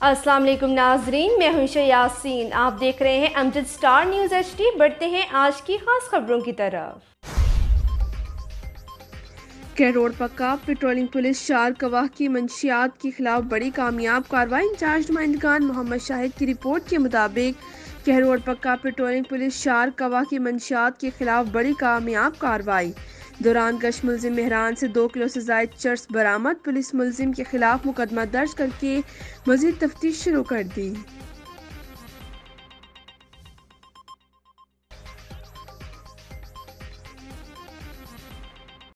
अस्सलाम वालेकुम नाजरीन, मैं हूँ यासीन। आप देख रहे हैं Amjad star news H D बढ़ते हैं आज की खास खबरों की तरफ़। रोड पक्का पेट्रोलिंग पुलिस चार गवाह की मंशियात के खिलाफ बड़ी कामयाब कार्रवाई, इंचार्ज नुमाइंदगान मोहम्मद शाहिद की रिपोर्ट के मुताबिक। के रोड पक्का पेट्रोलिंग पुलिस चार गवाह की मंशियात के खिलाफ बड़ी कामयाब कार्रवाई। दौरान गश मुलिम मेहरान से दो किलो से जायद चर्च बरामद। पुलिस मुलिम के खिलाफ मुकदमा दर्ज करके मजीद तफ्तीश शुरू कर दी।